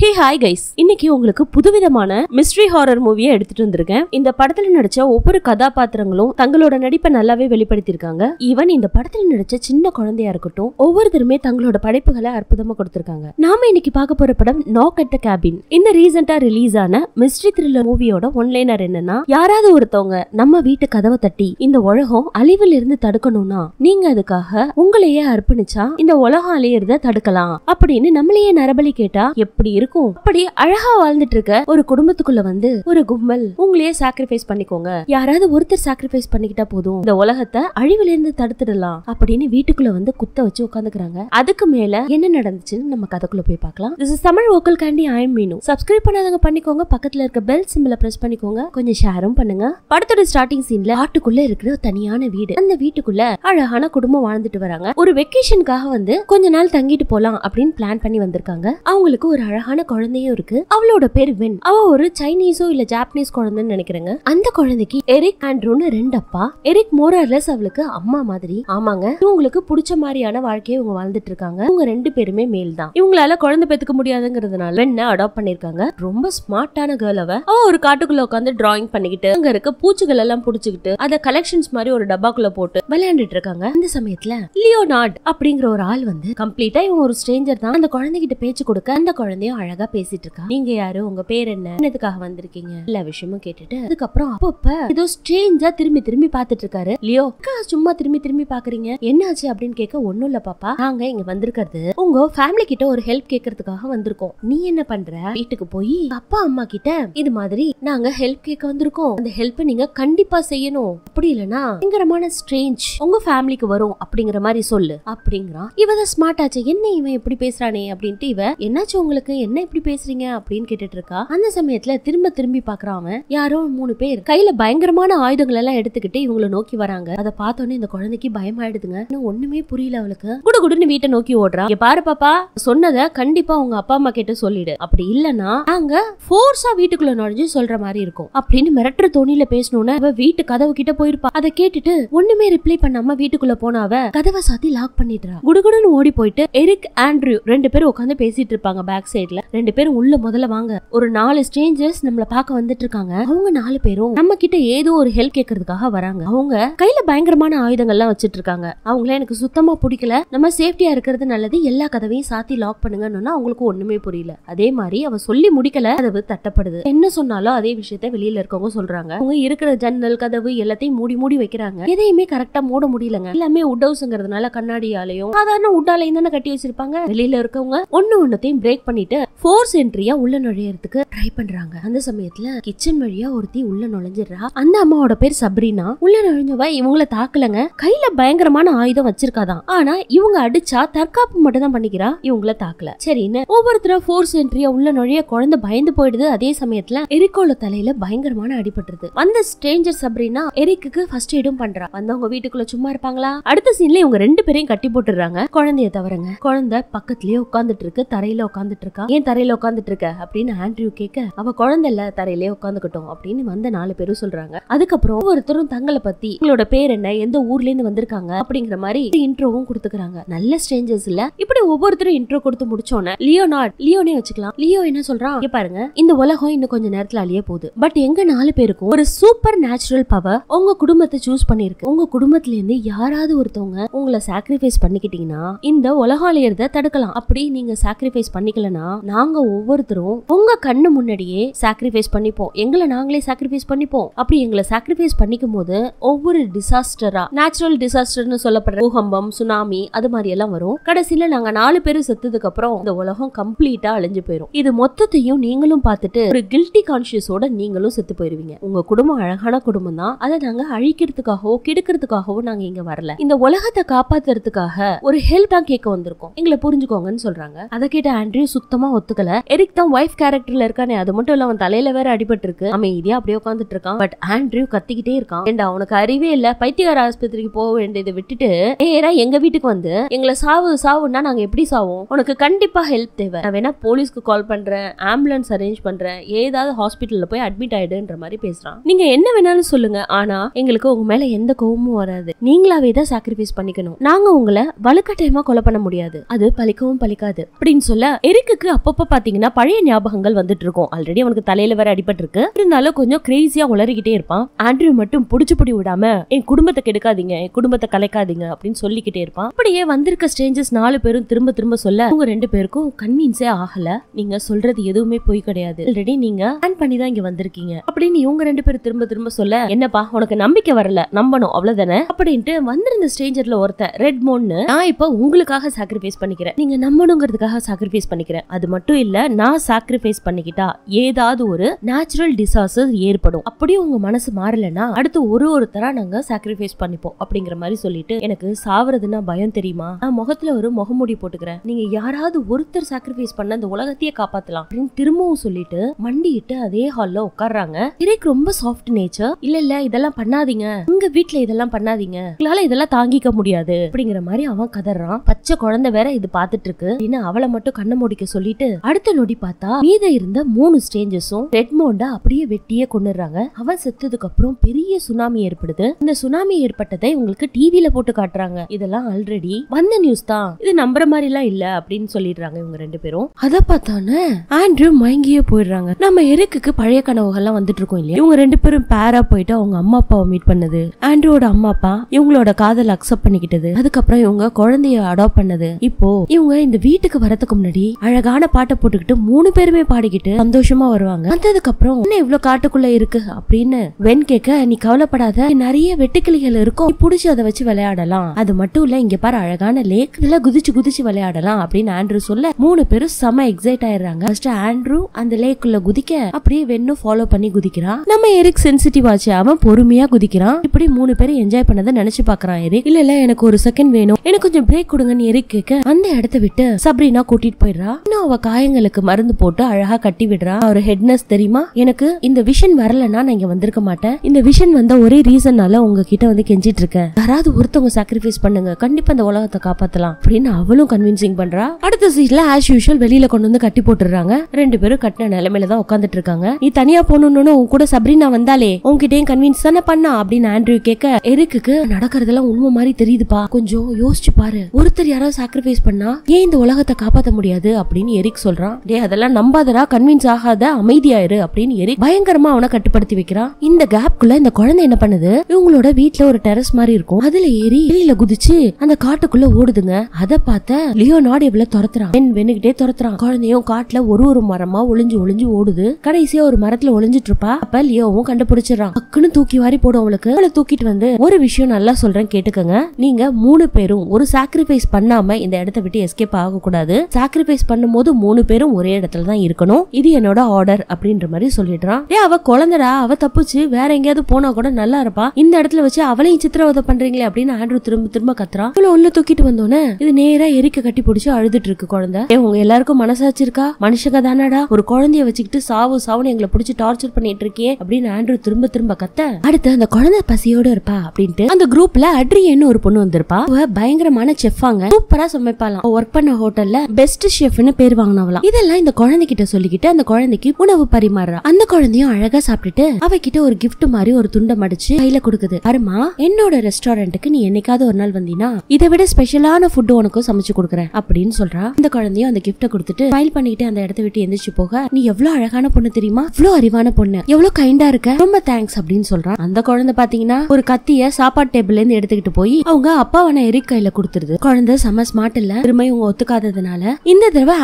Hey hi guys இன்னைக்கு உங்களுக்கு புதுவிதமான மிஸ்ட்ரி ஹாரர் மூவியை எடுத்துட்டு வந்திருக்கேன். இந்த படத்துல நடிச்ச ஒவ்வொரு கதாபாத்திரங்களும் தங்களோட நடிப்பை நல்லாவே வெளிப்படுத்தியிருக்காங்க. ஈவன் இந்த படத்துல நடிச்ச சின்ன குழந்தையா இருக்கட்டும் ஒவ்வொருத்தருமே தங்களோட படைப்புகளை அற்புதமா கொடுத்திருக்காங்க. நாம இன்னைக்கு பார்க்க போற படம் நாக் அட் த கேபின் இந்த ரீசெண்டா ரிலீஸ் ஆன மிஸ்ட்ரி த்ரில்லர் மூவியோட ஒன்லைனர் என்னன்னா யாராவது ஒருத்தவங்க நம்ம வீட்டு கதவை தட்டி இந்த உலகம் அழிவில் இருந்து தடுக்கணும்னா நீங்க அதுக்காக உங்களையே அர்ப்பணிச்சா இந்த உலகம் அழியறத தடுக்கலாம் அப்படின்னு நம்மளையே நரபலி கேட்டா எப்படி இருக்கும்? அப்படி அழகா வாழ்ந்துட்டு இருக்க ஒரு குடும்பத்துக்குள்ள வந்து ஒரு கும்பல் உங்களையே சாக்ரிஃபைஸ் பண்ணிக்கோங்க. யாராவது ஒருத்தர் சாக்ரிஃபைஸ் பண்ணிக்கிட்டா போதும். இந்த உலகத்தை அழிவுல இருந்து தடுத்துடலாம் அப்படின்னு வீட்டுக்குள்ள வந்து குத்த வச்சு உட்காந்துக்கிறாங்க. அதுக்கு மேல என்ன நடந்துச்சுன்னு நம்ம கதைக்குள்ள போய் பார்க்கலாம். திஸ் இஸ் தமிழ் ஓக்கல் கேண்டி ஆயம் மீனும் சப்ஸ்கிரைப் பண்ணாதவங்க பண்ணிக்கோங்க. பக்கத்துல இருக்க பெல் சிம்பிள பிரஸ் பண்ணிக்கோங்க. கொஞ்சம் ஷேரும் பண்ணுங்க. படத்தோட ஸ்டார்டிங் சீன்ல ஆட்டுக்குள்ள இருக்கிற தனியான வீடு. அந்த வீட்டுக்குள்ள அழகான குடும்பம் வாழ்ந்துட்டு வராங்க. ஒரு வெக்கேஷனுக்காக வந்து கொஞ்ச நாள் தங்கிட்டு போலாம் அப்படின்னு பிளான் பண்ணி வந்திருக்காங்க. அவங்களுக்கு ஒரு அழகான குழந்தையும் இருக்கு. அவளோட பேர் வின் அவ ஒரு சைனீஸோ இல்ல ஜாப்பனீஸ் குழந்தைன்னு நினைக்கிறேங்க. அந்த குழந்தைக்கு எரிக் ஆண்ட்ரூன்னு ரெண்டு அப்பா. எரிக் மோரர்லஸ் அவளுக்கு அம்மா மாதிரி. ஆமாங்க. இவங்களுக்கு பிடிச்ச மாதிரியான வாழ்க்கையை இவங்க வாழ்ந்துட்டு இருக்காங்க. இவங்க ரெண்டு பேருமே மேல் தான். இவங்களால குழந்தை பெத்துக்க முடியாதுங்கிறதுனால வெண்ண அடாப்ட் பண்ணிருக்காங்க ரொம்ப ஸ்மார்ட்டான கேர்ள் அவ. அவ ஒரு காட்டுக்குள்ள உட்காந்து டிராயிங் பண்ணிக்கிட்டு அங்க இருக்க பூச்சிகள் எல்லாம் புடிச்சுக்கிட்டு அத கலெக்ஷன்ஸ் மாதிரி ஒரு டப்பாக்குள்ள போட்டு விளையாண்டுட்டு இருக்காங்க. அந்த சமயத்துல லியோனார்ட் அப்படிங்கிற ஒரு ஆள் வந்து கம்ப்ளீட்டா இவங்க ஒரு ஸ்ட்ரேஞ்சர் தான். அந்த குழந்தைகிட்ட பேச்சு கொடுக்க அந்த குழந்தையும் அழகா பேசிட்டு இருக்கா? நீங்க யாரு? உங்க பேர் என்ன? என்னதுக்காக வந்திருக்கீங்க? எல்லா விஷயமும் கேட்டுட்டு அதுக்கப்புறம் அப்பப்ப ஏதோ ஸ்ட்ரேஞ்சா திரும்பி திரும்பி பாத்துட்டு இருக்காரு. லியோ அக்கா சும்மா திரும்பி திரும்பி பாக்குறீங்க என்னாச்சு அப்படின்னு கேட்க ஒண்ணும் இல்ல பாப்பா. நாங்க இங்க வந்திருக்கிறது உங்க ஃபேமிலி கிட்ட ஒரு ஹெல்ப் கேட்கறதுக்காக வந்திருக்கோம். நீ என்ன பண்ற? வீட்டுக்கு போய் அப்பா அம்மா கிட்ட இது மாதிரி நாங்க ஹெல்ப் கேட்க வந்திருக்கோம். அந்த ஹெல்ப் நீங்க கண்டிப்பா செய்யணும். அப்படி இல்லனா பயங்கரமான ஸ்ட்ரேஞ்ச் உங்க ஃபேமிலிக்கு வரும் அப்படிங்கிற மாதிரி சொல்லு. அப்படிங்கிறான். இவ தான் ஸ்மார்ட் ஆச்சு. என்ன இவன் எப்படி பேசுறானே அப்படின்ட்டு இவ என்னாச்சு உங்களுக்கு? என்ன இப்படி பேசுறீங்க அப்படின்னு கேட்டுட்டு இருக்கா அந்த சமயத்துல திரும்ப திரும்பி பாக்குறான் அவன். யாரோ மூணு பேர் கையில பயங்கரமான ஆயுதங்கள் எல்லாம் எடுத்துக்கிட்டு இவங்கள நோக்கி வராங்க. அதை பார்த்தோன்னே இந்த குழந்தைக்கு பயமாயிடுதுங்க. இன்னும் ஒண்ணுமே புரியல அவளுக்கு. குடு குடுன்னு வீட்டை நோக்கி ஓடுறா. பாரு பாப்பா சொன்னதை கண்டிப்பா உங்க அப்பா அம்மா கிட்ட சொல்லிடு. அப்படி இல்லனா நாங்க ஃபோர்ஸா வீட்டுக்குள்ள நுழைஞ்சு சொல்ற மாதிரி இருக்கும். அப்படின்னு மிரட்டுற தோணியில பேசணும்னு அவ வீட்டு கதவு கிட்ட போயிருப்பா. அதை கேட்டுட்டு ஒண்ணுமே ரிப்ளை பண்ணாம வீட்டுக்குள்ள போனாவ கதவை சாத்தி லாக் பண்ணிடுறா. குடுகுடுன்னு ஓடி போயிட்டு எரிக் ஆண்ட்ரூ ரெண்டு பேரும் உட்காந்து பேசிட்டு இருப்பாங்க பேக் சைட்ல ரெண்டு பேரும் உள்ள முதல்ல வாங்க. ஒரு நாலு ஸ்ட்ரேஞ்சர்ஸ் நம்மள பார்க்க வந்துட்டு இருக்காங்க அவங்க நாலு பேரும் நம்ம கிட்ட ஏதோ ஒரு ஹெல்ப் கேட்கறதுக்காக வராங்க. அவங்க கையில பயங்கரமான ஆயுதங்கள்லாம் வச்சிட்டு இருக்காங்க அவங்கள எனக்கு சுத்தமா பிடிக்கல. நம்ம சேஃப்டியா இருக்கிறது நல்லது. எல்லா கதவையும் சாத்தி லாக் பண்ணுங்கன்னு அவங்களுக்கு ஒண்ணுமே புரியல. அதே மாதிரி அவ சொல்லி முடிக்கல. கதவு தட்டப்படுது. என்ன சொன்னாலும் அதே விஷயத்த வெளியில இருக்கவங்க சொல்றாங்க. அவங்க இருக்கிற ஜன்னல் கதவு எல்லாத்தையும் மூடி மூடி வைக்கிறாங்க. எதையுமே கரெக்டா மூட முடியலங்க. எல்லாமே உட் ஹவுஸ்ங்கிறதுனால கண்ணாடியாலையும் சாதாரண உட்டாலையும் தானே கட்டி வச்சிருப்பாங்க. வெளியில இருக்கவங்க ஒன்னு ஒன்னத்தையும் பிரேக் பண்ணிட்டு ஃபோர்ஸ் என்ட்ரியா உள்ள நுழையறதுக்கு ட்ரை பண்றாங்க. அந்த சமயத்துல கிச்சன் வழியா ஒருத்தி உள்ள நுழைஞ்சிடுறா. அந்த அம்மாவோட பேர் சப்ரினா. உள்ள நுழைஞ்சவ இவங்கள தாக்கலங்க. கையில பயங்கரமான ஆயுதம் வச்சிருக்காதான். ஆனா இவங்க அடிச்சா தற்காப்பு மட்டும் தான் பண்ணிக்கிறா. இவங்கள தாக்கல. சரின்னு ஒவ்வொருத்தரும் ஃபோர்ஸ் என்ட்ரியா உள்ள நுழைய குழந்தை பயந்து போயிடுது. அதே சமயத்துல எரிக்கோல தலையில பயங்கரமான அடிபட்டுருது. அந்த ஸ்ட்ரேஞ்சர் சப்ரினா எரிக்கு ஃபர்ஸ்ட் எய்டும் பண்றா. வந்தவங்க வீட்டுக்குள்ள சும்மா இருப்பாங்களா? அடுத்த சீன்ல இவங்க ரெண்டு பேரையும் கட்டி போட்டுறாங்க குழந்தைய தவறங்க. குழந்தை பக்கத்துலயே உட்காந்துட்டு இருக்கு. தரையில உட்காந்துட்டு இருக்கா. ஏன் தரையில உட்காந்துட்டு இருக்க அப்படின்னு ஆண்ட்ரியூ கேட்க அவ குழந்தை இல்ல தரையிலே உட்காந்துக்கட்டும் அப்படின்னு வந்த நாலு பேரும் சொல்றாங்க. அதுக்கப்புறம் ஒவ்வொருத்தரும் தங்களை பத்தி உங்களோட பேர் என்ன? எந்த ஊர்ல இருந்து வந்திருக்காங்க? அப்படிங்கிற மாதிரி இன்ட்ரோவும் கொடுத்துக்கிறாங்க. நல்ல ஸ்ட்ரேஞ்சர்ஸ் இல்ல. இப்படி ஒவ்வொருத்தரும் இன்ட்ரோ கொடுத்து முடிச்சோன்னே லியோனாட் லியோனே வச்சுக்கலாம். லியோ என்ன சொல்றான் பாருங்க இந்த உலகம் இன்னும் கொஞ்ச நேரத்துல அழிய போகுது. பட் எங்க நாலு பேருக்கும் ஒரு சூப்பர் நேச்சுரல் பவர் உங்க குடும்பத்தை சூஸ் பண்ணிருக்கு. உங்க குடும்பத்துல இருந்து யாராவது ஒருத்தவங்க உங்களை சாக்ரிஃபைஸ் பண்ணிக்கிட்டீங்கன்னா இந்த உலகம் அழியறத தடுக்கலாம். அப்படி நீங்க சாக்ரிஃபைஸ் பண்ணிக்கலனா நாங்க ஒவ்வொருத்தரும் உங்க கண்ணு முன்னாடியே சாக்ரிஃபைஸ் பண்ணிப்போம். எங்களை நாங்களே சாக்ரிஃபைஸ் பண்ணிப்போம். அப்படி எங்களை சாக்ரிஃபைஸ் பண்ணிக்கும் போது ஒவ்வொரு டிசாஸ்டரா நேச்சுரல் டிசாஸ்டர்னு சொல்லப்படுற பூகம்பம் சுனாமி அது மாதிரி எல்லாம் வரும். கடைசியில நாங்க நாலு பேரும் செத்ததுக்கு அப்புறம் இந்த உலகம் கம்ப்ளீட்டா அழிஞ்சு போயிடும் இது மொத்தத்தையும் நீங்களும் பார்த்துட்டு ஒரு கில்ட்டி கான்சியஸோட நீங்களும் செத்து போயிருவீங்க. உங்க குடும்பம் அழகான குடும்பம் தான். அதை நாங்க அழிக்கிறதுக்காகவோ கெடுக்கிறதுக்காகவோ நாங்க இங்க வரல. இந்த உலகத்தை காப்பாத்துறதுக்காக ஒரு ஹெல்ப் தான் கேட்க வந்திருக்கோம். எங்களை புரிஞ்சுக்கோங்கன்னு சொல்றாங்க. அதை கேட்ட ஆண்ட்ரியூ சுத்தமா ஒத்துக்கல. எரிக் தான் ஒய்ஃப் கேரக்டர்ல இருக்கானே அது மட்டும் இல்ல அவன் தலையில வேற அடிபட்டு இருக்கு அமைதியா அப்படியே உட்காந்துட்டு இருக்கான். பட் ஆண்ட்ரியூ கத்திக்கிட்டே இருக்கான். ஏண்டா அவனுக்கு அறிவே இல்ல? பைத்தியகார ஆஸ்பத்திரிக்கு போக வேண்டியதை விட்டுட்டு நேரா எங்க வீட்டுக்கு வந்து எங்களை சாவு சாவுன்னா நாங்க எப்படி சாவோம்? உனக்கு கண்டிப்பா ஹெல்ப் தேவை. நான் வேணா போலீஸ்க்கு கால் பண்றேன் ஆம்புலன்ஸ் அரேஞ்ச் பண்றேன். ஏதாவது ஹாஸ்பிட்டல்ல போய் அட்மிட் ஆயிடுன்ற மாதிரி பேசுறான். நீங்க என்ன வேணாலும் சொல்லுங்க. ஆனா எங்களுக்கு உங்க மேல எந்த கோவமும் வராது. நீங்களாவே தான் சாக்ரிஃபைஸ் பண்ணிக்கணும். நாங்க உங்களை வலுக்கட்டாயமா கொலை பண்ண முடியாது. அது பழிக்கவும் பழிக்காது. அப்படின்னு சொல்ல எரிக்குக்கு அப்ப அப்போ பார்த்தீங்கன்னா பழைய ஞாபகங்கள் வந்துட்டு இருக்கும். ஆல்ரெடி அவனுக்கு தலையில வேற அடிபட்டிருக்கு. இருந்தாலும் கொஞ்சம் கிரேசியா உளறிக்கிட்டே இருப்பான். ஆண்ட்ரியூ மட்டும் புடிச்சு புடி விடாம என் குடும்பத்தை கெடுக்காதீங்க என் குடும்பத்தை கலைக்காதீங்க அப்படின்னு சொல்லிக்கிட்டே இருப்பான். அப்படியே வந்திருக்க ஸ்ட்ரேஞ்சர்ஸ் நாலு பேரும் திரும்ப திரும்ப சொல்ல அவங்க ரெண்டு பேருக்கும் கன்வீன்ஸே ஆகல. நீங்க சொல்றது எதுவுமே பொய் கிடையாது. ஆல்ரெடி நீங்க பிளான் பண்ணி தான் இங்க வந்திருக்கீங்க. அப்படின்னு இவங்க ரெண்டு பேரும் திரும்ப திரும்ப சொல்ல என்னப்பா உனக்கு நம்பிக்கை வரல. நம்பணும். அவ்வளவுதானே? அப்படின்ட்டு வந்திருந்த ஸ்ட்ரேஞ்சர்ல ஒருத்தன் ரெட் மோன்னு நான் இப்போ உங்களுக்காக சாக்ரிஃபைஸ் பண்ணிக்கிறேன். நீங்க நம்பணுங்கிறதுக்காக சாக்ரிஃபைஸ் பண்ணிக்கிறேன். அது மட்டும் மட்டும் இல்ல நான் சாக்ரிஃபைஸ் பண்ணிக்கிட்டா ஏதாவது ஒரு நேச்சுரல் டிசாஸ்டர் ஏற்படும். அப்படியே உங்க மனசு மாறலன்னா அடுத்து ஒரு ஒருத்தரா நாங்க சாக்ரிஃபைஸ் பண்ணிப்போம் அப்படிங்கிற மாதிரி சொல்லிட்டு எனக்கு சாவறதுன்னா பயம் தெரியுமா? நான் முகத்துல ஒரு முகமூடி போட்டுக்கிறேன். நீங்க யாராவது ஒருத்தர் சாக்ரிஃபைஸ் பண்ண இந்த உலகத்தையே காப்பாத்தலாம் அப்படின்னு திரும்பவும் சொல்லிட்டு மண்டிட்டு அதே ஹால்ல உட்கார்றாங்க. திரைக்கு ரொம்ப சாஃப்ட் நேச்சர் இல்ல இல்ல இதெல்லாம் பண்ணாதீங்க. உங்க வீட்டுல இதெல்லாம் பண்ணாதீங்க. உங்களால இதெல்லாம் தாங்கிக்க முடியாது. அப்படிங்கிற மாதிரி அவன் கதறான். பச்சை குழந்தை வேற இது பாத்துட்டு இருக்கு. அப்படின்னு அவளை மட்டும் கண்ணை மூடிக்க சொல்லிட்டு அடுத்த நொடி பார்த்தா மீத இருந்த மூணு ஸ்டேஞ்சஸும் ரெட்மோண்ட அப்படியே வெட்டியே கொண்டுறாங்க அவன் செத்ததுக்கு அப்புறம் பெரிய சுனாமி ஏற்படுது. இந்த சுனாமி ஏற்பட்டதை உங்களுக்கு டிவியில போட்டு காட்டுறாங்க. இதெல்லாம் ஆல்ரெடி வந்த நியூஸ் தான். இது நம்புற மாதிரி எல்லாம் இல்ல அப்படின்னு சொல்லிடுறாங்க இவங்க ரெண்டு பேரும். அத பார்த்தானே ஆண்ட்ரூ மயங்கியே போயிடுறாங்க. நம்ம எருக்குக்கு பழைய கனவுகள்லாம் வந்துட்டு இருக்கோம் இல்லையா? இவங்க ரெண்டு பேரும் பேரா போயிட்டு அவங்க அம்மா அப்பாவை மீட் பண்ணது. ஆண்ட்ரூவோட அம்மா அப்பா இவங்களோட காதல் அக்செப்ட் பண்ணிக்கிட்டது. அதுக்கப்புறம் இவங்க குழந்தைய அடாப்ட் பண்ணது. இப்போ இவங்க இந்த வீட்டுக்கு வரதுக்கு முன்னாடி அழகான பாட்டை போட்டுக்கிட்டு மூணு பேருமே பாடிக்கிட்டு சந்தோஷமா வருவாங்க. வந்ததுக்கு அப்புறம் என்ன இவ்வளவு காட்டுக்குள்ள இருக்கு? அப்படின்னு வென் கேட்க நீ கவலைப்படாத நிறைய வெட்டுக்கிளிகள் இருக்கும். புடிச்சு அதை வச்சு விளையாடலாம். அது மட்டும் இல்ல இங்க பாரு அழகான லேக் இதுல குதிச்சு குதிச்சு விளையாடலாம். அப்படின்னு ஆண்ட்ரூ சொல்ல மூணு பேரும் செம எக்ஸைட் ஆயிடுறாங்க. ஃபர்ஸ்ட் ஆண்ட்ரூ அந்த லேக்குள்ள குதிக்க அப்படியே வென்னும் ஃபாலோ பண்ணி குதிக்கிறான் நம்ம எரிக் சென்சிட்டிவ் ஆச்சு. அவன் பொறுமையா குதிக்கிறான். இப்படி மூணு பேரும் என்ஜாய் பண்ணதை நினைச்சு பாக்குறான் எரிக். இல்ல இல்ல எனக்கு ஒரு செகண்ட் வேணும். எனக்கு கொஞ்சம் பிரேக் கொடுங்கன்னு எரிக் கேட்க அந்த இடத்த விட்டு சப்ரீனா கூட்டிட்டு போயிடுறா. இன்னும் அவ காயங்களுக்கு மருந்து போட்டு அழகா கட்டி விடுறான் அவர் ஹெட்னஸ் தெரியுமா? எனக்கு இந்த விஷன் வரலன்னா நான் இங்க வந்திருக்க மாட்டேன். இந்த விஷன் வந்த ஒரே ரீசன்னால உங்ககிட்ட வந்து கெஞ்சிட்டு இருக்கேன். யாராவது ஒருத்தவங்க சாக்ரிஃபைஸ் பண்ணுங்க. கண்டிப்பா இந்த உலகத்தை காப்பாத்தலாம். அப்படின்னு அவளும் கன்வின்சிங் பண்றா. அடுத்த சீட்ல ஆஸ் யூஷுவல் வெளியில கொண்டு வந்து கட்டி போட்டுறாங்க ரெண்டு பேரும் கட்டின நிலைமையில தான் உட்காந்துட்டு இருக்காங்க. நீ தனியா போகணும்னு உன் கூட சப்ரினா வந்தாலே உன்கிட்டயும் கன்வின்ஸ் தானே பண்ணா? அப்படின்னு ஆண்ட்ரூ கேட்க எருக்குக்கு நடக்கிறதெல்லாம் உண்மை மாதிரி தெரியுதுப்பா. கொஞ்சம் யோசிச்சு பாரு. ஒருத்தர் யாராவது சாக்ரிஃபைஸ் பண்ணா ஏன் இந்த உலகத்தை காப்பாத்த முடியாது? அப்படின்னு எரிக் சொல்றான் டே அதெல்லாம் நம்பாதடா கன்வின்ஸ் ஆகாத அமைதியாயிரு அப்படின்னு எரிக் பயங்கரமா அவனை கட்டுப்படுத்தி வைக்கிறான். இந்த கேப்குள்ள இந்த குழந்தை என்ன பண்ணுது? இவங்களோட வீட்ல ஒரு டெரஸ் மாதிரி இருக்கும். அதுல ஏறி வெளியில குதிச்சு அந்த காட்டுக்குள்ள ஓடுதுங்க. அத பார்த்த லியோனார்டு இவ்வளவு துரத்துறான். பெண் வெண்ணுகிட்டே துரத்துறான். குழந்தையும் காட்டுல ஒரு ஒரு மரமா ஒளிஞ்சு ஒளிஞ்சு ஓடுது. கடைசியா ஒரு மரத்துல ஒளிஞ்சிட்டு இருப்பா. அப்ப லியோவும் கண்டுபிடிச்சிடறான். அக்குன்னு தூக்கி வாரி போடும் அவளுக்கு. அவளை தூக்கிட்டு வந்து ஒரு விஷயம் நல்லா சொல்றேன் கேட்டுக்கங்க. நீங்க மூணு பேரும் ஒரு சாக்ரிஃபைஸ் பண்ணாம இந்த இடத்த விட்டு எஸ்கேப் ஆக கூடாது சாக்ரிஃபைஸ் பண்ணும்போது மூணு பேரும் ஒரே இடத்துல தான் இருக்கணும். இது என்னோட ஆர்டர் அப்படின்ற மாதிரி சொல்லிடுறான். ஏ அவ குழந்தைடா. அவ தப்பிச்சு வேற எங்கேயாவது போனா கூட நல்லா இருப்பா. இந்த இடத்துல வச்சு அவளையும் சித்திரவதை பண்றீங்களே அப்படின்னு ஆண்ட்ரூ திரும்ப திரும்ப கத்துறான். இவ்வளவு உள்ள தூக்கிட்டு வந்தோன்னே இது நேரா எரிக்க கட்டி பிடிச்சி அழுதுட்டு இருக்கு குழந்தை. ஏ உங்க எல்லாருக்கும் மனசாச்சு இருக்கா மனுஷங்க தானடா. ஒரு குழந்தைய வச்சுக்கிட்டு சாவு சாவுன்னு எங்களை பிடிச்சி டார்ச்சர் பண்ணிட்டு இருக்கே அப்படின்னு ஆண்ட்ரூ திரும்ப திரும்ப கத்த. அடுத்து அந்த குழந்தை பசியோட இருப்பா அப்படின்ட்டு அந்த குரூப்ல அட்ரியன்னு ஒரு பொண்ணு வந்திருப்பா. அவ பயங்கரமான செஃப்பாங்க சூப்பரா சமைப்பாலாம் ஒர்க் பண்ண ஹோட்டல்ல பெஸ்ட் ஷெஃப்னு பேர் வாங்கினவளாம் இதெல்லாம் இந்த குழந்தைகிட்ட சொல்லிக்கிட்டு அந்த குழந்தைக்கு உணவு பரிமாறுறா. அந்த குழந்தையும் அழகா சாப்பிட்டுட்டு அவகிட்ட ஒரு கிஃப்ட் மாதிரி ஒரு துண்டை மடிச்சு கையில கொடுக்குது. அருமா என்னோட ரெஸ்டாரண்ட்டுக்கு நீ என்னைக்காவது ஒரு நாள் வந்தீனா இதை விட ஸ்பெஷலான ஃபுட் உனக்கும் சமைச்சு கொடுக்குறேன் அப்படின்னு சொல்றா. அந்த குழந்தையும் அந்த கிஃப்ட கொடுத்துட்டு ஃபைல் பண்ணிட்டு அந்த இடத்த விட்டு எந்திரிச்சு போக நீ எவ்வளவு அழகான பொண்ணு தெரியுமா? இவ்வளவு அறிவான பொண்ணு. எவ்வளவு கைண்டா இருக்க? ரொம்ப தேங்க்ஸ் அப்படின்னு சொல்றான் அந்த குழந்தை பாத்தீங்கன்னா ஒரு கத்திய சாப்பாடு டேபிள்ல இருந்து எடுத்துக்கிட்டு போய் அவங்க அப்பாவான எரிக் கையில கொடுத்துருது. குழந்தை செம ஸ்மார்ட் இல்ல திரும்ப இவங்க ஒத்துக்காததுனால இந்த தடவை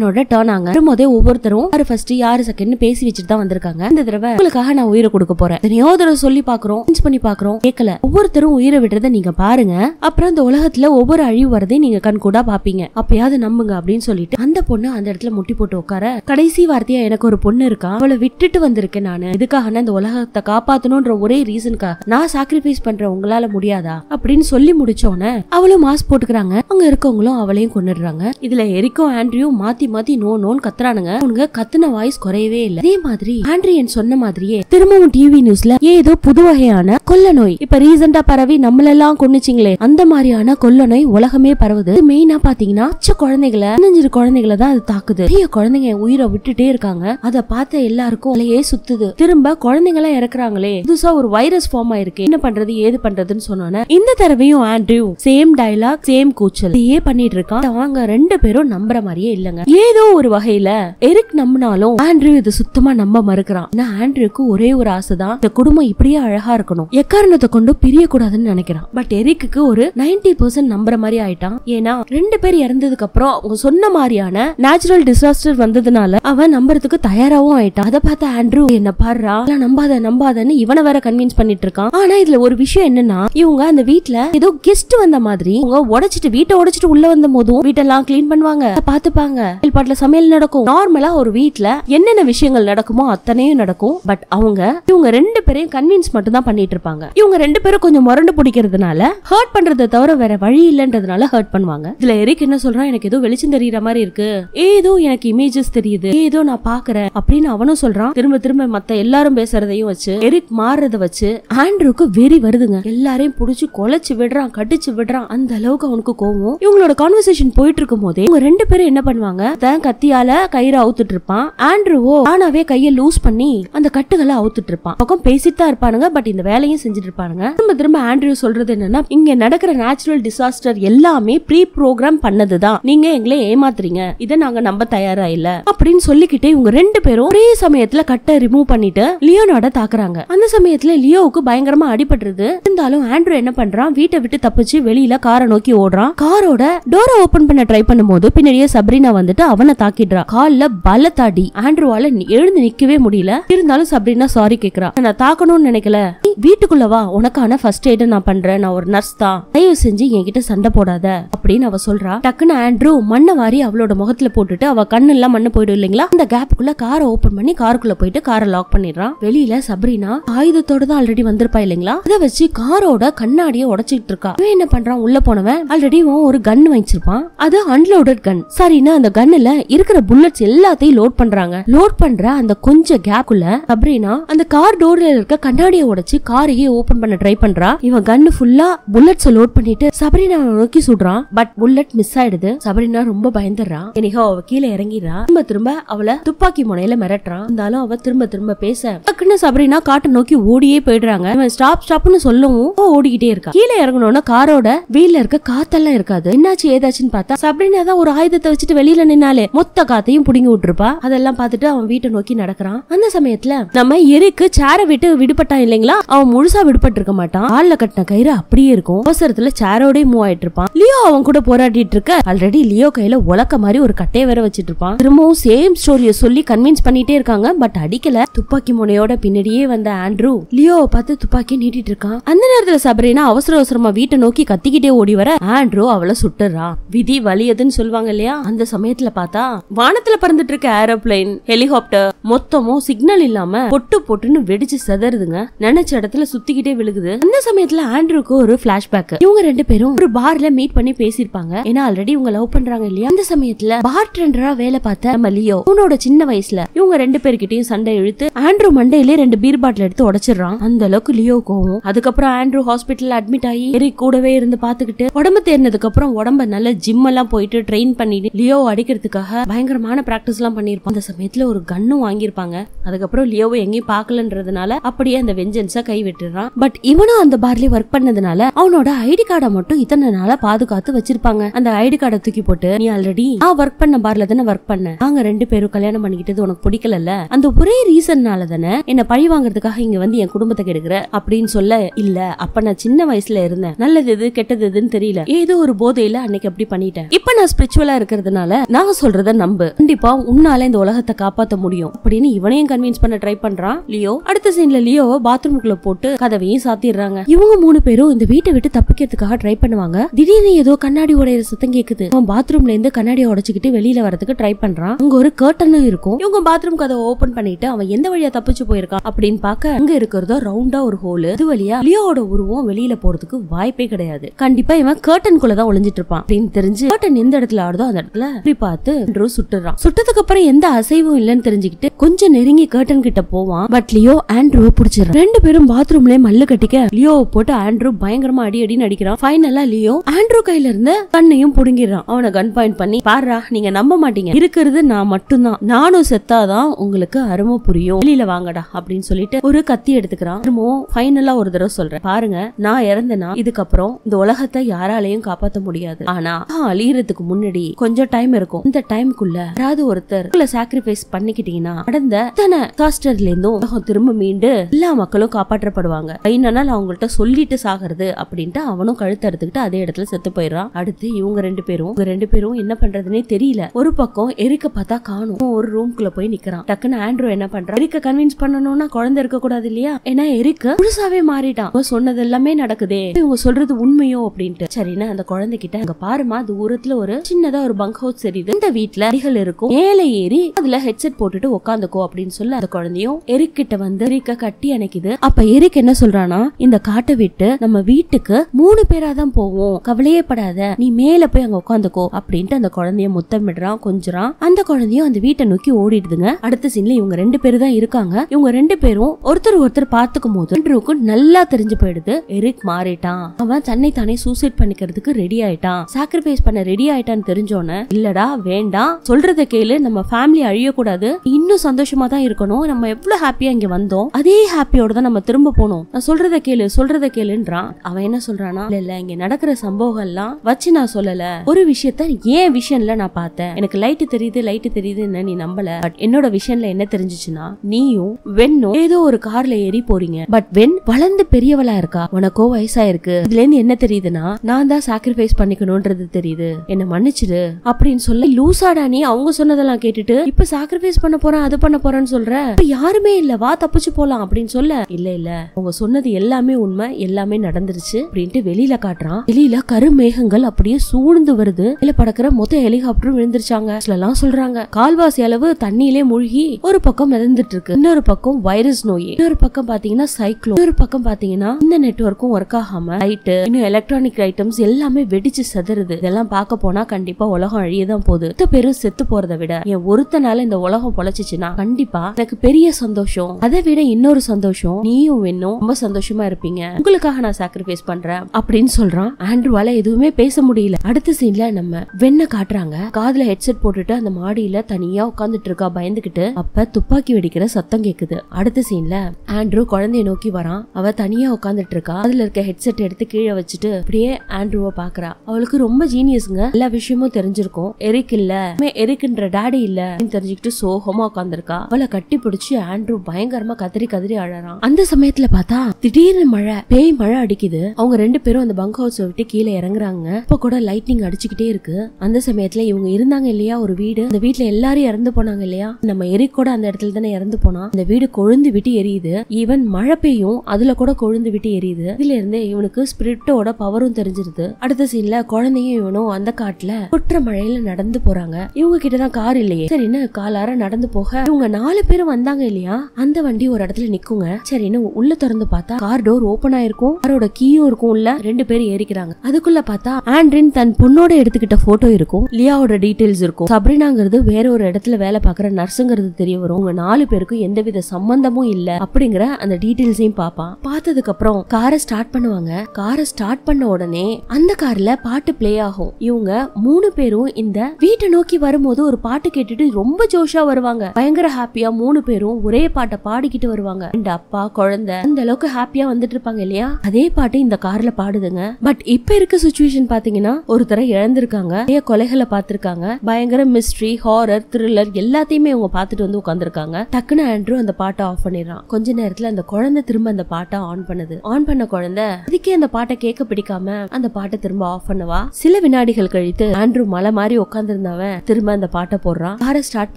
ஆண்ட்ரியனோட டேர்ன் ஆங்க. வரும்போதே ஒவ்வொருத்தரும் யாரு ஃபர்ஸ்ட் யாரு செகண்ட் பேசி வச்சுட்டு தான் வந்திருக்காங்க. இந்த தடவை உங்களுக்காக நான் உயிரை கொடுக்க போறேன். எத்தனையோ தடவை சொல்லி பாக்குறோம் பண்ணி பாக்குறோம் கேட்கல ஒவ்வொருத்தரும் உயிரை விடுறத நீங்க பாருங்க. அப்புறம் இந்த உலகத்துல ஒவ்வொரு அழிவு வரதையும் நீங்க கண் கூட பாப்பீங்க அப்பயாவது நம்புங்க அப்படின்னு சொல்லிட்டு அந்த பொண்ணு அந்த இடத்துல முட்டி போட்டு உட்கார கடைசி வார்த்தையா எனக்கு ஒரு பொண்ணு இருக்கா? அவளை விட்டுட்டு வந்திருக்கேன் நானு. இதுக்காக இந்த உலகத்தை காப்பாத்தணும்ன்ற ஒரே ரீசனுக்காக நான் சாக்ரிஃபைஸ் பண்றேன் உங்களால முடியாதா? அப்படின்னு சொல்லி முடிச்சோன்னே அவளும் மாஸ்க் போட்டுக்கிறாங்க. அங்க இருக்கவங்களும் அவளையும் கொண்டுடுறாங்க இதுல எரிக்கும் ஆண்ட்ரியும் மாத்தி மாத்தி நோ நோன்னு கத்துறானுங்க. அவனுங்க கத்துன வாய்ஸ் குறையவே இல்ல. அதே மாதிரி ஆண்ட்ரியன் சொன்ன மாதிரியே திரும்பவும் டிவி நியூஸ்ல ஏதோ புது வகையான கொல்ல நோய் இப்ப ரீசெண்டா பரவி நம்மளெல்லாம் கொன்னுச்சிங்களே. அந்த மாதிரியான கொல்ல நோய் உலகமே பரவுது. மெயினா பாத்தீங்கன்னா அச்ச குழந்தைகளை பதினஞ்சு குழந்தைகளை தான் அது தாக்குது. பெரிய குழந்தைங்க உயிரை விட்டுட்டே இருக்காங்க. அதை பார்த்த எல்லாருக்கும் அலையே சுத்துது. திரும்ப குழந்தைங்களாம் இறக்குறாங்களே. புதுசா ஒரு வைரஸ் ஃபார்ம் ஆயிருக்கு. என்ன பண்றது ஏது பண்றதுன்னு சொன்னோன்னே இந்த தடவையும் ஆண்ட்ரியூ சேம் டயலாக் சேம் கூச்சல். இதையே பண்ணிட்டு இருக்கான். அவங்க ரெண்டு பேரும் நம்புற மாதிரியே இல்லங்க. ஏதோ ஒரு வகையில எரிக் நம்பினாலும் ஆண்ட்ரூ இதை சுத்தமா நம்ப மறுக்கிறான். ஆனா ஆண்ட்ரூக்கு ஒரே ஒரு ஆசைதான் இந்த குடும்பம் இப்படியே அழகா இருக்கணும். எக்காரணத்தை கொண்டு பிரிய கூடாதுன்னு நினைக்கிறான். பட் எரிக்கு ஒரு 90% பர்சன்ட் நம்புற மாதிரி ஆயிட்டான். ஏன்னா ரெண்டு பேர் இறந்ததுக்கு அப்புறம் அவங்க சொன்ன மாதிரியான நேச்சுரல் டிசாஸ்டர் வந்ததுனால அவன் நம்புறதுக்கு தயாராவும் ஆயிட்டான். அதை பார்த்த ஆண்ட்ரூ என்ன பாடுறா நம்பாத நம்பாதன்னு இவனை வேற கன்வின்ஸ் பண்ணிட்டு இருக்கான். ஆனா இதுல ஒரு விஷயம் என்னன்னா இவங்க அந்த வீட்டுல ஏதோ கெஸ்ட் வந்த மாதிரி அவங்க உடைச்சிட்டு வீட்டை உடைச்சிட்டு உள்ள வந்த போதும் வீட்டெல்லாம் கிளீன் பண்ணுவாங்க. பாத்துப்பாங்க பாட்டுல சமையல் நடக்கும். நார்மலா ஒரு வீட்டுல என்னென்ன விஷயங்கள் நடக்குமோ அத்தனையும் நடக்கும். பட் அவங்க இவங்க ரெண்டு பேரையும் கன்வின்ஸ் மட்டும் தான் பண்ணிட்டு இருப்பாங்க. இவங்க ரெண்டு பேரும் கொஞ்சம் முரண்டு பிடிக்கிறதுனால ஹர்ட் பண்றதை தவிர வேற வழி இல்லைன்றதுனால ஹர்ட் பண்ணுவாங்க. இதுல எரிக் என்ன சொல்றான்? எனக்கு ஏதோ வெளிச்சம் தெரியற மாதிரி இருக்கு. ஏதோ எனக்கு இமேஜஸ் தெரியுது. ஏதோ நான் பாக்குறேன் அப்படின்னு அவனும் சொல்றான். திரும்ப திரும்ப மத்த எல்லாரும் பேசுறதையும் வச்சு எரிக் மாறுறத வச்சு ஆண்ட்ரூக்கு வெறி வருதுங்க. எல்லாரையும் புடிச்சு கொலைச்சு விடுறான் கடிச்சு விடுறான். அந்த அளவுக்கு அவனுக்கு கோவம். இவங்களோட கான்வர்சேஷன் போயிட்டு இருக்கும் போதே இவங்க ரெண்டு பேரும் என்ன பண்ணுவாங்க? தான் கத்தியால கயிறு அவுத்துட்டு இருப்பான் ஆண்ட்ரூவோ ஆனாவே கைய லூஸ் பண்ணி அந்த கட்டுகளை அவுத்துட்டு இருப்பான் பக்கம் பேசிட்டு தான் இருப்பானுங்க பட் இந்த வேலையும் செஞ்சுட்டு இருப்பானுங்க திரும்ப திரும்ப ஆண்ட்ரூ சொல்றது என்னன்னா இங்க நடக்கிற நேச்சுரல் டிசாஸ்டர் எல்லாமே ப்ரீ ப்ரோக்ராம் பண்ணதுதான். நீங்க எங்களை ஏமாத்துறீங்க. இதை நாங்க நம்ப தயாரா இல்ல. அப்படின்னு சொல்லிக்கிட்டே இவங்க ரெண்டு பேரும் ஒரே சமயத்துல கட்டை ரிமூவ் பண்ணிட்டு லியோனோட தாக்குறாங்க. அந்த சமயத்துல லியோவுக்கு பயங்கரமா அடிபட்டுருது. இருந்தாலும் ஆண்ட்ரூ என்ன பண்றான்? வீட்டை விட்டு தப்பிச்சு வெளியில காரை நோக்கி ஓடுறான். காரோட டோரை ஓபன் பண்ண ட்ரை பண்ணும்போது பின்னாடியே சப்ரினா வந்துட்டு அவனை தாக்கிடுறா. கால்ல பலத்தாடி ஆண்ட்ரூவால எழுந்து நிக்கவே முடியல. இருந்தாலும் சப்ரினா சாரி கேக்குறா. நான் தாக்கணும்னு நினைக்கல. நீ வீட்டுக்குள்ள வா உனக்கான ஃபர்ஸ்ட் எய்ட நான் பண்றேன் நான் ஒரு நர்ஸ் தான். தயவு செஞ்சு என்கிட்ட சண்டை போடாத அப்படின்னு அவ சொல்றா. டக்குன்னு ஆண்ட்ரூ மண்ணை வாரி அவளோட முகத்துல போட்டுட்டு அவ கண்ணு எல்லாம் மண்ணு போயிடும் இல்லைங்களா? அந்த கேப்புக்குள்ள காரை ஓபன் பண்ணி காருக்குள்ள போயிட்டு காரை லாக் பண்ணிடுறான் வெளியில சப்ரினா ஆயுதத்தோட தான் ஆல்ரெடி வந்திருப்பா இல்லைங்களா? அதை வச்சு காரோட கண்ணாடியை உடைச்சிட்டு இருக்கா. இவன் என்ன பண்றான்? உள்ள போனவன் ஆல்ரெடி ஒரு கன் வாங்கிச்சிருப்பான். அது அன்லோடட் கன் சரினா அந்த கன்னுல இருக்கிற புல்லட்ஸ் எல்லாத்தையும் லோட் பண்றாங்க. லோட் பண்ற அந்த கொஞ்சம் கேப்புக்குள்ள சப்ரினா அந்த கார் டோர்ல இருக்க கண்ணாடியை உடைச்சு காரையே ஓபன் பண்ண ட்ரை பண்றா. இவன் கன்னு ஃபுல்லா புல்லட்ஸ் லோட் பண்ணிட்டு சபரினா நோக்கி சுடுறான். பட் புல்லட் மிஸ் ஆயிடுது. சபரினா ரொம்ப பயந்துடுறான் எனிகோ அவ கீழே இறங்கிடுறா. திரும்ப திரும்ப அவளை துப்பாக்கி முனையில மிரட்டுறான். இருந்தாலும் அவ திரும்ப திரும்ப பேச டக்குன்னு சபரினா காட்டை நோக்கி ஓடியே போயிடுறாங்க. இவன் ஸ்டாப் ஸ்டாப்னு சொல்லவும் ஓடிக்கிட்டே இருக்கா. கீழே இறங்கணும்னா காரோட வீல்ல இருக்க காத்தெல்லாம் இருக்காது. என்னாச்சு ஏதாச்சுன்னு பார்த்தா சபரினா தான் ஒரு ஆயுதத்தை வச்சுட்டு வெளியில நின்னாலே மொத்த காத்தையும் புடுங்கி விட்டுருப்பா. அதெல்லாம் பார்த்துட்டு அவன் வீட்டை நோக்கி நடக்கிறான். அந்த சமயத்துல நம்ம எருக்கு சேரை விட்டு விடுபட்டான் இல்லைங்களா? அவன் முழுசா விடுபட்டு இருக்க மாட்டான். ஆள்ல கட்டின கயிறு அப்படியே இருக்கும். அவசரத்துல சேரோடய மூவ் ஆயிட்டு இருப்பான். லியோ அவன் கூட போராடிட்டு இருக்க. ஆல்ரெடி லியோ கையில உலக்க மாதிரி ஒரு கட்டையை வேற வச்சிட்டு இருப்பான். திரும்பவும் சேம் ஸ்டோரிய சொல்லி கன்வின்ஸ் பண்ணிட்டே இருக்காங்க. பட் அடிக்கல. துப்பாக்கி முனையோட பின்னாடியே வந்த ஆண்ட்ரூ லியோவை பார்த்து துப்பாக்கி நீட்டிட்டு இருக்கான். அந்த நேரத்துல சபரினா அவசர அவசரமா வீட்டை நோக்கி கத்திக்கிட்டே ஓடி வர ஆண்ட்ரூ அவளை சுட்டுறான் விதி வலியதுன்னு சொல்லுவாங்க இல்லையா? அந்த சமயத்துல பார்த்தா வானத்துல பறந்துட்டு இருக்க ஏரோப்ளைன் ஹெலிகாப்டர் மொத்தமும் சிக்னல் இல்லாம பொட்டு பொட்டுன்னு வெடிச்சு செதறுதுங்க. நினைச்ச இடத்துல சுத்திக்கிட்டே விழுகுது. அந்த சமயத்துல ஆண்ட்ரூக்கு ஒரு பிளாஷ்பேக் இவங்க ரெண்டு பேரும் ஒரு பார்ல மீட் பண்ணி பேசியிருப்பாங்க. ஏன்னா ஆல்ரெடி இவங்க லவ் பண்றாங்க இல்லையா? அந்த சமயத்துல பார் டெண்டரா வேலை பார்த்த நம்ம லியோ உன்னோட சின்ன வயசுல இவங்க ரெண்டு பேர்கிட்டயும் சண்டை இழுத்து ஆண்ட்ரூ மண்டையிலே ரெண்டு பீர் பாட்டில் எடுத்து உடைச்சிடுறான். அந்த அளவுக்கு லியோ கோவம். அதுக்கப்புறம் ஆண்ட்ரூ ஹாஸ்பிட்டல் அட்மிட் ஆகி எரி கூடவே இருந்து பாத்துக்கிட்டு உடம்பு தேர்ந்ததுக்கு அப்புறம் உடம்ப நல்ல ஜிம் எல்லாம் போயிட்டு ட்ரெயின் பண்ணிட்டு லியோ அடிக்கிறதுக்காக பயங்கரமான பிராக்டிஸ் எல்லாம் பண்ணிருப்பான் அந்த சமயத்துல ஒரு கன்னும் வாங்கியிருப்பாங்க. அதுக்கப்புறம் லியோவை எங்கேயும் பாக்கலன்றதுனால அப்படியே அந்த வெஞ்சன்ஸை கை விட்டுறான் பட் இவனும் அந்த பார்லயே ஒர்க் பண்ணதுனால அவனோட ஐடி கார்டை மட்டும் இத்தனை நாளா பாதுகாத்து வச்சிருப்பாங்க. அந்த ஐடி கார்டை தூக்கி போட்டு நீ ஆல்ரெடி நான் ஒர்க் பண்ண பார்ல தானே ஒர்க் பண்ண நாங்க ரெண்டு பேரும் கல்யாணம் பண்ணிக்கிட்டது உனக்கு பிடிக்கல அந்த ஒரே ரீசன்னால தானே என்ன பழி வாங்குறதுக்காக இங்க வந்து என் குடும்பத்தை கெடுக்கிற? அப்படின்னு சொல்ல இல்ல அப்ப நான் சின்ன வயசுல இருந்தேன். நல்லது எது கெட்டது எதுன்னு தெரியல. ஏதோ ஒரு போதையில அன்னைக்கு அப்படி பண்ணிட்டேன். இப்ப நான் ஸ்பிரிச்சுவலா இருக்கிறதுனால நான் சொல்றத நம்பு. கண்டிப்பா உன்னால இந்த உலகத்தை காப்பாத்த முடியும். அப்படின்னு இவனையும் கன்வின்ஸ் பண்ண ட்ரை பண்றான் லியோ. அடுத்த சீன்ல லியோ பாத்ரூமுக்குள்ள போட்டு கதவையும் சாத்திடுறாங்க. இவங்க மூணு பேரும் இந்த வீட்டை விட்டு தப்பிக்கிறதுக்காக ட்ரை பண்ணுவாங்க. திடீர்னு ஏதோ கண்ணாடி உடையிற சத்தம் கேக்குது. அவன் பாத்ரூம்ல இருந்து கண்ணாடியை உடைச்சுக்கிட்டு வெளியில வரதுக்கு ட்ரை பண்றான். அங்க ஒரு கர்ட்டனும் இருக்கும். இவங்க பாத்ரூம் கதை ஓபன் பண்ணிட்டு அவன் எந்த வழியா தப்பிச்சு போயிருக்கான் அப்படின்னு பாக்க அங்க இருக்கிறதோ ரவுண்டா ஒரு ஹோல் இது வழியா லியோட உருவம் வெளியில போறதுக்கு வாய்ப்பே கிடையாது. கண்டிப்பா இவன் கர்ட்டன் குள்ளதான் ஒளிஞ்சிட்டு இருப்பான். அப்படின்னு தெரிஞ்சு கர்ட்டன் எந்த இடத்துல ஆடுதோ அந்த இடத்துல அப்படி பார்த்து சுட்டுறான். சுட்டதுக்கு அப்புறம் எந்த அசைவும் இல்லைன்னு தெரிஞ்சுக்கிட்டு கொஞ்சம் நெருங்கி கர்ட்டன் கிட்ட போவான். பட் லியோ ஆண்ட்ரூவை பிடிச்சிடறான். ரெண்டு பேரும் பாத்ரூம்லயே மல்லு கட்டிக்க லியோவை போட்டு ஆண்ட்ரூ பயங்கரமா அடி அடின்னு அடிக்கிறான். ஃபைனலா லியோ ஆண்ட்ரூ கையில இருந்து கண்ணையும் புடுங்கிடுறான். அவனை கன் பாயிண்ட் பண்ணி பாருடா நீங்க நம்ப மாட்டீங்க. இருக்கிறது நான் மட்டும்தான். நானும் செத்தாதான் உங்களுக்கு அருமை புரியும். வெளியில வாங்கடா அப்படின்னு சொல்லிட்டு ஒரு கத்தி எடுத்துக்கிறான். திரும்பவும் ஃபைனலா ஒரு தடவை சொல்றேன். பாருங்க நான் இறந்தேனா இதுக்கப்புறம் இந்த உலகத்தை யாராலையும் காப்பாத்த முடியாது. ஆனா அழியறதுக்கு முன்னாடி கொஞ்சம் டைம் இருக்கும். இந்த டைமுக்குள்ள யாராவது ஒருத்தர் உங்களை சாக்ரிஃபைஸ் பண்ணிக்கிட்டீங்கன்னா நடந்த இத்தனை டிசாஸ்டர்ல இருந்தும் உலகம் திரும்ப மீண்டு எல்லா மக்களும் காப்பாற்றப்படுவாங்க. ஐநாள் அவங்கள்ட்ட சொல்லிட்டு சாகிறது அப்படின்ட்டு அவனும் கழுத்து அறுத்துக்கிட்டு அதே இடத்துல செத்து போயிடுறான். அடுத்து இவங்க ரெண்டு பேரும் இவங்க ரெண்டு பேரும் என்ன பண்றதுன்னே தெரியல. ஒரு பக்கம் எரிக்க பார்த்தா காணும். ஒரு ரூம்குள்ள போய் நிக்கிறான். டக்குன்னு ஆண்ட்ரோ என்ன பண்றான்? எரிக்க கன்வின்ஸ் பண்ணணும்னா குழந்தை இருக்க கூடாது இல்லையா? ஏன்னா எரிக்க முழுசாவே மாறிட்டான். அவன் சொன்னது எல்லாமே நடக்குதே. இவங்க சொல்றது உண்மையோ அப்படின்ட்டு. சரின்னா அந்த குழந்தைகிட்ட அங்க பாருமா தூரத்துல ஒரு சின்னதா ஒரு பங்க் ஹவுஸ் தெரியுது. இந்த வீட்டுல அடிகள் இருக்கும். மேலே ஏறி அதுல ஹெட்செட் போட்டுட்டு உட்காந்துக்கோ அப்படின்னு சொல்லி அந்த குழந்தையும் எரிக்கிட்ட வந்து எரிக்க கட்டி அணைக்குது. அப்ப எரிக் என்ன சொல்றானா இந்த காட்டை விட்டு நம்ம வீட்டுக்கு மூணு பேரா தான் போவோம். கவலையே படாத. நீ மேல போய் அங்க உட்காந்துக்கோ அப்படின்ட்டு அந்த குழந்தைய முத்தமிடுறான் கொஞ்சறான். அந்த குழந்தையும் அந்த வீட்டை நோக்கி ஓடிடுதுங்க. அடுத்த சீன்ல இவங்க ரெண்டு பேர் தான் இருக்காங்க. இவங்க ரெண்டு பேரும் ஒருத்தர் ஒருத்தர் பாத்துக்கும் போது ஆண்ட்ரூவுக்கு நல்லா தெரிஞ்சு போயிடுது. எரிக் மாறிட்டான். அவன் தன்னை தானே சூசைட் பண்ணிக்கிறதுக்கு ரெடி ஆயிட்டான். சாக்ரிஃபைஸ் பண்ண ரெடி ஆயிட்டான்னு தெரிஞ்சோன்னு இல்லடா வேண்டாம். சொல்றத கேளு நம்ம ஃபேமிலி அழியக்கூடாது. இன்னும் சந்தோஷமா தான் இருக்கணும். நம்ம எவ்வளவு ஹாப்பியா இங்க வந்தோம். அதே ஹாப்பியோட தான் நம்ம திரும்ப திரும்ப போனோம். நான் சொல்றத கேளு சொல்றத கேளுன்றான். அவன் என்ன சொல்றானா இல்ல இல்ல இங்க நடக்கிற சம்பவம் எல்லாம் வச்சு நான் சொல்லல. ஒரு விஷயத்த ஏன் விஷன்ல நான் பார்த்தேன்? எனக்கு லைட் தெரியுது லைட் தெரியுதுன்னு நீ நம்பல. பட் என்னோட விஷன்ல என்ன தெரிஞ்சிச்சுன்னா நீயும் வெண்ணும் ஏதோ ஒரு கார்ல ஏறி போறீங்க. பட் வெண் வளர்ந்து பெரியவளா இருக்கா? உனக்கோ வயசாயிருக்கு. இதுல இருந்து என்ன தெரியுதுன்னா நான் தான் சாக்ரிஃபைஸ் பண்ணிக்கணும்ன்றது தெரியுது. என்ன மன்னிச்சிடு. அப்படின்னு சொல்ல லூசாடா நீ அவங்க சொன்னதெல்லாம் கேட்டுட்டு இப்ப சாக்ரிஃபைஸ் பண்ண போறேன் அது பண்ண போறேன்னு சொல்ற? இப்ப யாருமே இல்ல வா தப்பிச்சு போலாம். அப்படின்னு சொல்ல இல்ல இல்ல அவங்க சொன்னது எல்லாமே உண்மை எல்லாமே நடந்துருச்சு அப்படின்ட்டு வெளியில காட்டுறான். வெளியில கருமேகங்கள் அப்படியே சூழ்ந்து வருது. இல்ல படக்கிற மொத்த ஹெலிகாப்டரும் விழுந்துருச்சாங்க. எல்லாம் சொல்றாங்க கால்வாசி அளவு தண்ணியிலே மூழ்கி ஒரு பக்கம் மிதந்துட்டு இருக்கு இன்னொரு பக்கம் வைரஸ் நோய். இன்னொரு பக்கம் பாத்தீங்கன்னா சைக்ளோ இன்னொரு பக்கம் பாத்தீங்கன்னா இந்த நெட்வொர்க்கும் ஒர்க் ஆகாம லைட் இன்னும் எலக்ட்ரானிக் ஐட்டம்ஸ் எல்லாமே வெடிச்சு செதறுது. இதெல்லாம் பார்க்க போனா கண்டிப்பா உலகம் அழியதான் போகுது. மொத்த பேரும் செத்து போறதை விட என் ஒருத்தனால இந்த உலகம் பொழைச்சிச்சுன்னா கண்டிப்பா எனக்கு பெரிய சந்தோஷம். அதை விட இன்னொரு சந்தோஷம் நீ நீயும் வேணும் ரொம்ப சந்தோஷமா இருப்பீங்க. உங்களுக்காக நான் சாக்ரிஃபைஸ் பண்றேன் அப்படின்னு சொல்றான். ஆண்ட்ரூவால எதுவுமே பேச முடியல. அடுத்த சீன்ல நம்ம வெண்ண காட்டுறாங்க. காதுல ஹெட்செட் போட்டுட்டு அந்த மாடியில தனியா உட்காந்துட்டு இருக்கா பயந்துகிட்டு. அப்ப துப்பாக்கி வெடிக்கிற சத்தம் கேக்குது. அடுத்த சீன்ல ஆண்ட்ரூ குழந்தைய நோக்கி வரான். அவ தனியா உட்காந்துட்டு இருக்கா. அதுல இருக்க ஹெட்செட் எடுத்து கீழே வச்சுட்டு அப்படியே ஆண்ட்ரூவ பாக்குறா. அவளுக்கு ரொம்ப ஜீனியஸ்ங்க எல்லா விஷயமும் தெரிஞ்சிருக்கும். எரிக் இல்ல. எரிக்ன்ற டாடி இல்ல தெரிஞ்சுக்கிட்டு சோகமா உட்காந்துருக்கா அவளை கட்டி பிடிச்சி ஆண்ட்ரூ பயங்கரமா கதறி கதறி அழறான். அந்த சமயத்துல பார்த்தா திடீர்னு மழை பேய் மழை அடிக்குது. அவங்க ரெண்டு பேரும் அந்த பங்க் ஹவுஸ் விட்டு கீழே இறங்குறாங்க. இப்ப கூட லைட்னிங் அடிச்சுக்கிட்டே இருக்கு. அந்த சமயத்துல இவங்க இருந்தாங்க இல்லையா ஒரு வீடு? அந்த வீட்ல எல்லாரும் இறந்து போனாங்க இல்லையா? நம்ம எரி கூட அந்த இடத்துல தானே இறந்து போனா. அந்த வீடு கொழுந்து விட்டு எரியுது. ஈவன் மழை பெய்யும் அதுல கூட கொழுந்து விட்டு எரியுது. இதுல இருந்து இவனுக்கு ஸ்பிரிட்டோட பவரும் தெரிஞ்சிருது. அடுத்த சீன்ல குழந்தையும் இவனும் அந்த காட்டுல குற்ற மழையில நடந்து போறாங்க. இவங்க கிட்டதான் கார் இல்லையே. சரின்னு காலார நடந்து போக இவங்க நாலு பேரும் வந்தாங்க இல்லையா? அந்த வண்டி ஒரு இடத்துல நிக்குங்க. சரின்னு உள்ள திறந்து பார்த்தா கார் டோர் ஓபன் ஆயிருக்கும். காரோட கீயும் இருக்கும் உள்ள. ரெண்டு பேரும் ஏறிக்கிறாங்க. அதுக்குள்ள பார்த்தா ஆண்ட்ரின் தன் பொண்ணோட எடுத்துக்கிட்ட போட்டோ இருக்கும். லியாவோட டீடைல்ஸ் இருக்கும். சப்ரினாங்கிறது வேற ஒரு இடத்துல வேலை பாக்குற நர்ஸுங்கிறது தெரிய வரும். உங்க நாலு பேருக்கும் எந்தவித சம்பந்தமும் இல்ல அப்படிங்கிற அந்த டீடைல்ஸையும் பார்ப்பான். பார்த்ததுக்கு அப்புறம் காரை ஸ்டார்ட் பண்ணுவாங்க. காரை ஸ்டார்ட் பண்ண உடனே அந்த கார்ல பாட்டு ப்ளே ஆகும். இவங்க மூணு பேரும் இந்த வீட்டை நோக்கி வரும்போது ஒரு பாட்டு கேட்டுட்டு ரொம்ப ஜோஷா வருவாங்க. பயங்கர ஹாப்பியா மூணு பேரும் ஒரே பாட்டை பாடிக்கிட்டு வருவாங்க. ரெண்டு அப்பா குழந்தை அந்த அளவுக்கு ஹாப்பியா வந்துட்டு இருப்பாங்க இல்லையா? அதே பாட்டு இந்த கார்ல பாடுதுங்க. பட் இப்ப இருக்க சுச்சுவேஷன் பாத்தீங்கன்னா ஒருத்தரை இழந்திருக்காங்க. நிறைய கொலைகளை பார்த்திருக்காங்க பயங்கர மிஸ்ட்ரி ஹாரர் த்ரில்லர் எல்லாத்தையுமே அவங்க பார்த்துட்டு வந்து உட்காந்துருக்காங்க டக்குன்னு ஆண்ட்ரூ அந்த பாட்டை ஆஃப் பண்ணிடுறான். கொஞ்ச நேரத்துல அந்த குழந்தை திரும்ப அந்த பாட்டை ஆன் பண்ணுது. ஆன் பண்ண குழந்தை அதுக்கே அந்த பாட்டை கேட்க பிடிக்காம அந்த பாட்டை திரும்ப ஆஃப் பண்ணவா. சில வினாடிகள் கழித்து ஆண்ட்ரூ மலை மாதிரி உட்காந்துருந்தவன் திரும்ப அந்த பாட்டை போடுறான். காரை ஸ்டார்ட்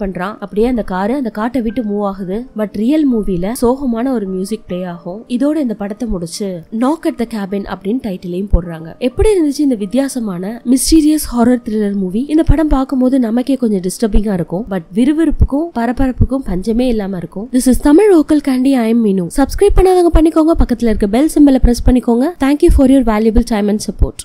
பண்றான். அப்படியே அந்த காரு அந்த காட்டை விட்டு மூவ் ஆகுது. பட் ரியல் மூவில சோகமான ஒரு மியூசிக் ப்ளே ஆகும் இதோட இந்த படத்தை முடிச்சு நாக் அட் த கேபின் அப்படின்னு டைட்டிலையும் போடுறாங்க. எப்படி இருந்துச்சு இந்த வித்தியாசமான மிஸ்டீரியஸ் ஹாரர் த்ரில்லர் மூவி இந்த படம் பார்க்கும்போது நமக்கே கொஞ்சம் டிஸ்டர்பிங்கா இருக்கும். பட் விறுவிறுப்புக்கும் பரபரப்புக்கும் பஞ்சமே இல்லாம இருக்கும். This is Tamil local candy I am Meenu subscribe பண்ணாதவங்க பண்ணிக்கோங்க. பக்கத்துல இருக்க பெல் சிம்பிளை பிரஸ் பண்ணிக்கோங்க. Thank you for your valuable time and support